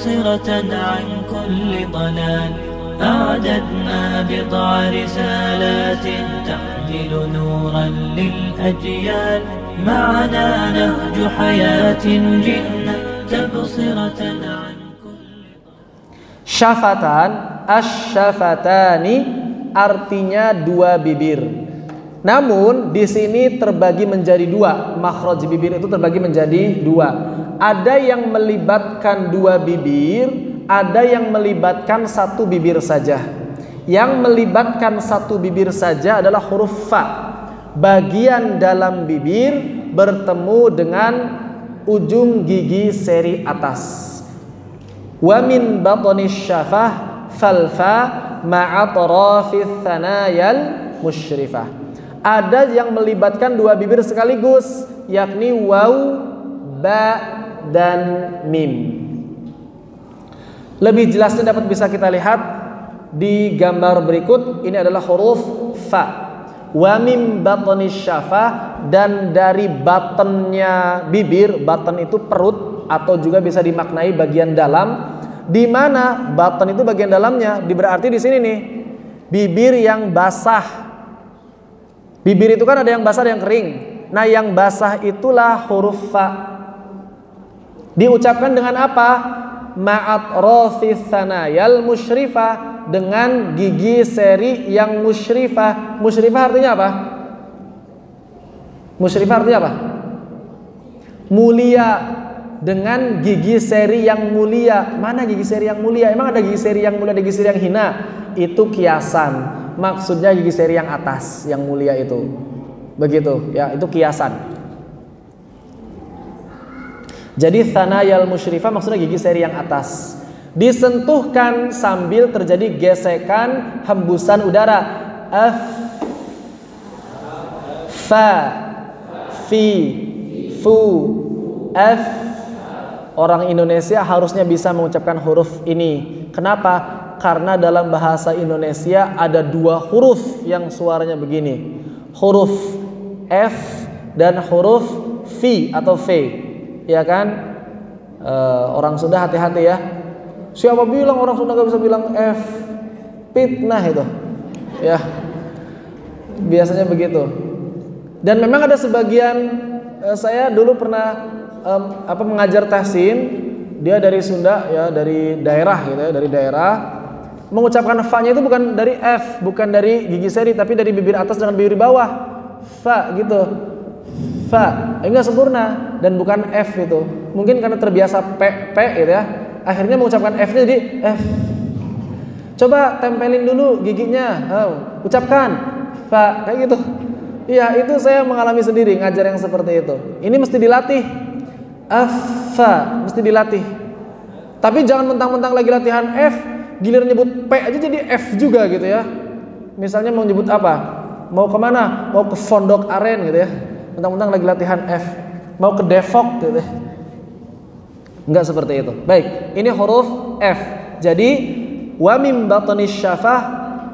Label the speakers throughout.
Speaker 1: تبصرة عن كل ضلال أعددنا بضع رسالات تحمل نورا للأجيال معنا نهج حياة جئنا تبصرة عن
Speaker 2: Syafatan, asyafatani artinya dua bibir. Namun di sini terbagi menjadi dua. Makhraj bibir itu terbagi menjadi dua. Ada yang melibatkan dua bibir, ada yang melibatkan satu bibir saja. Yang melibatkan satu bibir saja adalah huruf fa. Bagian dalam bibir bertemu dengan ujung gigi seri atas wa min batni syafah falfa ma'a thanayal musyrifah ada yang melibatkan dua bibir sekaligus yakni waw ba dan mim. Lebih jelasnya dapat bisa kita lihat di gambar berikut. Ini adalah huruf fa. Wa mim syafah dan dari batennya bibir baten itu perut atau juga bisa dimaknai bagian dalam. Di mana batan itu bagian dalamnya? Berarti di sini nih bibir yang basah bibir itu kan ada yang basah ada yang kering nah yang basah itulah huruf fa diucapkan dengan apa ma'at rafis sanayal musyrifah dengan gigi seri yang musyrifah musyrifah artinya apa musyrifah artinya apa mulia dengan gigi seri yang mulia. Mana gigi seri yang mulia? Emang ada gigi seri yang mulia, ada gigi seri yang hina? Itu kiasan. Maksudnya gigi seri yang atas, yang mulia itu. Begitu, ya, itu kiasan. Jadi thanayal musyrifah maksudnya gigi seri yang atas. Disentuhkan sambil terjadi gesekan hembusan udara. F fa fi fu f orang Indonesia harusnya bisa mengucapkan huruf ini. Kenapa? Karena dalam bahasa Indonesia ada dua huruf yang suaranya begini. Huruf F dan huruf V atau V. Ya kan? E, orang Sunda hati-hati ya. Siapa bilang orang Sunda gak bisa bilang F? Fitnah itu. Ya. Biasanya begitu. Dan memang ada sebagian e, saya dulu pernah apa mengajar tahsin dia dari Sunda ya dari daerah gitu ya dari daerah mengucapkan fa-nya itu bukan dari F bukan dari gigi seri tapi dari bibir atas dengan bibir bawah. Fa gitu. Fa. Enggak sempurna. Dan bukan F itu. Mungkin karena terbiasa P P gitu ya. Akhirnya mengucapkan F jadi F. Coba tempelin dulu giginya. Oh, ucapkan. Fa kayak gitu. Iya itu saya mengalami sendiri ngajar yang seperti itu. Ini mesti dilatih. Afa mesti dilatih. Tapi jangan mentang-mentang lagi latihan F, giliran nyebut P aja jadi F juga gitu ya. Misalnya mau nyebut apa? Mau ke mana? Mau ke Fondok Aren gitu ya. Mentang-mentang lagi latihan F. Mau ke Depok gitu ya. Enggak seperti itu. Baik, ini huruf F. Jadi wa mim batni syafah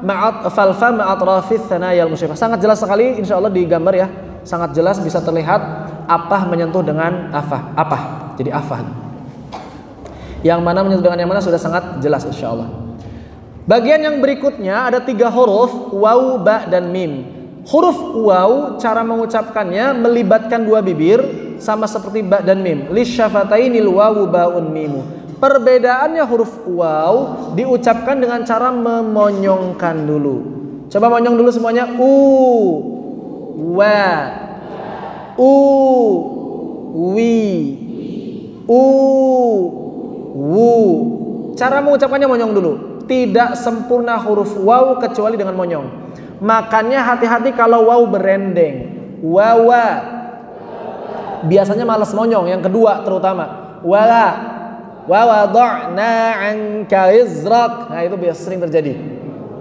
Speaker 2: ma'at falfa ma'at rafith musyafah. Sangat jelas sekali insyaallah di gambar ya. Sangat jelas bisa terlihat apa menyentuh dengan apa apa jadi apa yang mana menyentuh dengan yang mana sudah sangat jelas insya Allah bagian yang berikutnya ada tiga huruf waw ba dan mim. Huruf waw cara mengucapkannya melibatkan dua bibir sama seperti ba dan mim. Lisyafatainil wawu baun mimu. Perbedaannya huruf waw diucapkan dengan cara memonyongkan dulu. Coba monyong dulu semuanya. U wa u wi u wu. Cara mengucapkannya monyong dulu. Tidak sempurna huruf waw kecuali dengan monyong. Makanya hati-hati kalau waw berendeng. Wawa. Biasanya malas monyong yang kedua terutama. Wala. Wawada'na anka izrak. Nah itu biasa sering terjadi.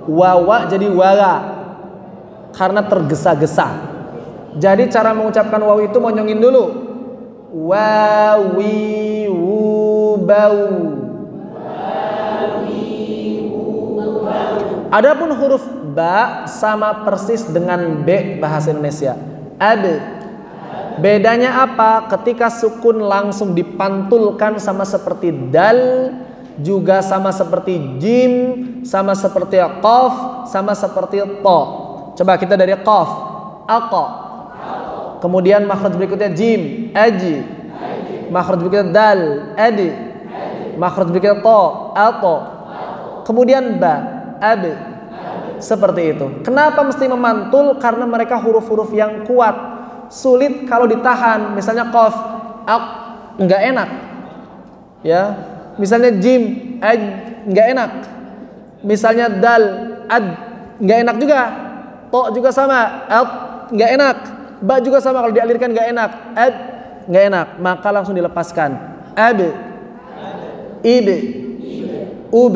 Speaker 2: Wawa jadi wala. Karena tergesa-gesa. Jadi cara mengucapkan waw itu monyongin dulu. Wawi bau. Adapun huruf ba sama persis dengan b bahasa Indonesia. Ab. Bedanya apa? Ketika sukun langsung dipantulkan sama seperti dal juga sama seperti jim, sama seperti qaf, sama seperti to. Coba kita dari qaf, aqa. Kemudian makhraj berikutnya jim, aji. Makhraj berikutnya dal, adi. Makhraj berikutnya to, ato. Kemudian ba, ab. Seperti itu. Kenapa mesti memantul? Karena mereka huruf-huruf yang kuat. Sulit kalau ditahan. Misalnya qaf, ak, enggak enak. Ya, Misalnya jim, aj, nggak enak. Misalnya dal, ad, nggak enak juga. To juga sama, ad, nggak enak. Ba juga sama kalau dialirkan nggak enak. Ad, nggak enak. Maka langsung dilepaskan. Ab, ib, ub,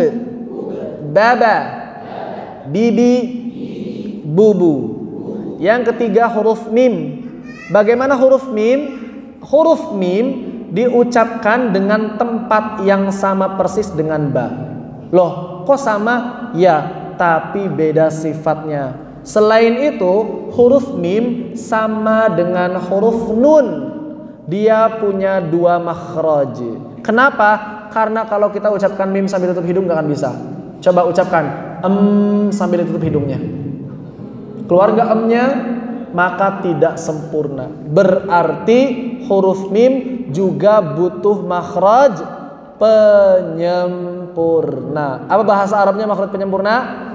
Speaker 2: baba, bibi, bubu. Yang ketiga huruf mim. Bagaimana huruf mim? Huruf mim diucapkan dengan tempat yang sama persis dengan ba. Loh, kok sama? Ya, tapi beda sifatnya. Selain itu, huruf mim sama dengan huruf nun. Dia punya dua makhraj. Kenapa? Karena kalau kita ucapkan mim sambil tutup hidung gak akan bisa. Coba ucapkan em sambil tutup hidungnya. Keluar gak emnya? Maka tidak sempurna. Berarti huruf mim juga butuh makhraj penyempurna. Apa bahasa Arabnya makhraj penyempurna?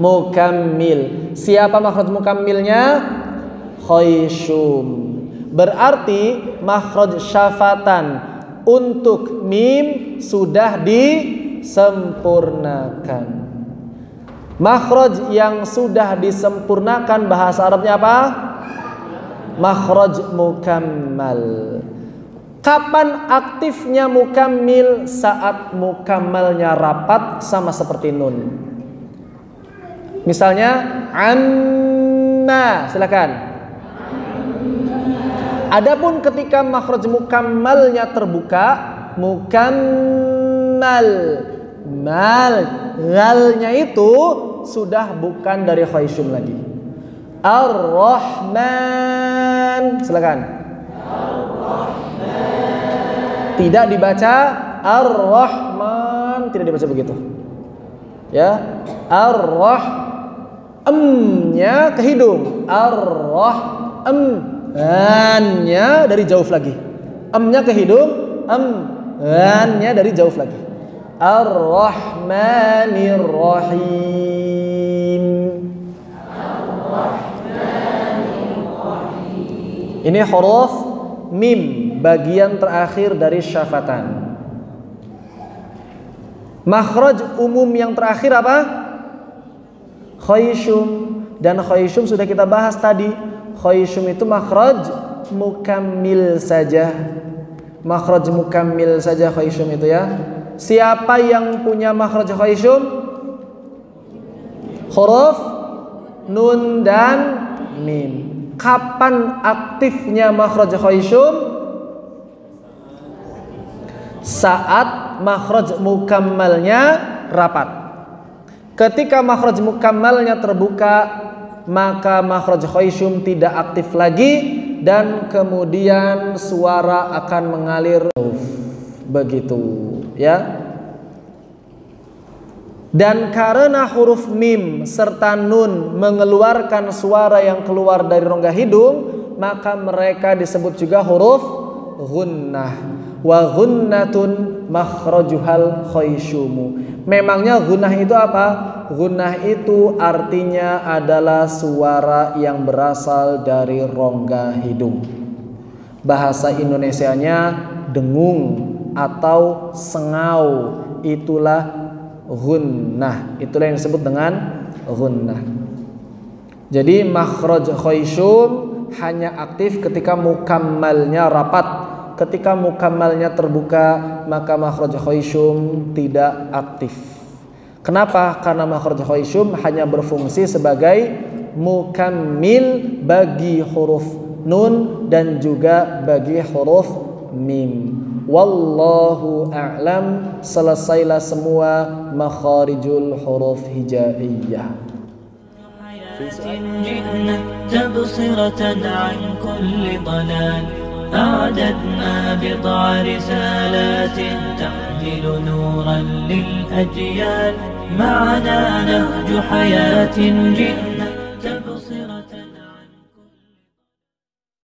Speaker 2: Mukammil. Siapa makhraj mukammilnya? Khayshum. Berarti makhraj syafatan untuk mim sudah disempurnakan. Makhraj yang sudah disempurnakan bahasa Arabnya apa? Makhraj mukammal. Kapan aktifnya mukammil saat mukammalnya rapat sama seperti nun. Misalnya amma, silakan. Adapun ketika makhraj mukammalnya terbuka, mukammal mal ngalnya itu sudah bukan dari khayshum lagi. Ar-Rahman, silakan. Ar-Rahman. Tidak dibaca Ar-Rahman, tidak dibaca begitu. Ya, Ar-Rah emnya ke hidung. Ar-Rah em nya dari jauh lagi. Emnya ke hidung, em nya dari jauh lagi. Ar-Rahmanir Rahim. Ini huruf mim bagian terakhir dari syafatan. Makhraj umum yang terakhir apa? Khayshum dan khayshum sudah kita bahas tadi. Khayshum itu makhraj mukammil saja. Makhraj mukammil saja khayshum itu ya. Siapa yang punya makhraj khayshum? Huruf nun dan mim. Kapan aktifnya makhraj khayshum? saat makhraj mukammalnya rapat. Ketika makhraj mukammalnya terbuka, maka makhraj khayshum tidak aktif lagi dan kemudian suara akan mengalir begitu ya. Dan karena huruf mim serta nun mengeluarkan suara yang keluar dari rongga hidung, maka mereka disebut juga huruf gunnah wa ghunnatun makhrajuhal khaysyumu. Memangnya gunnah itu apa? Gunnah itu artinya adalah suara yang berasal dari rongga hidung. Bahasa Indonesianya dengung atau sengau. Itulah gunnah. Itulah yang disebut dengan gunnah. Jadi makhraj khaysyum hanya aktif ketika mukammalnya rapat ketika mukamalnya terbuka maka makhraj khayshum tidak aktif. Kenapa? Karena makhraj khayshum hanya berfungsi sebagai mukammil bagi huruf nun dan juga bagi huruf mim. Wallahu a'lam. Selesailah semua makharijul huruf hijaiyah.
Speaker 1: جئنا تبصرة عن كل ضلال أعددنا بضع رسالات تحمل نورا للأجيال. معنا نهج حياة جئنا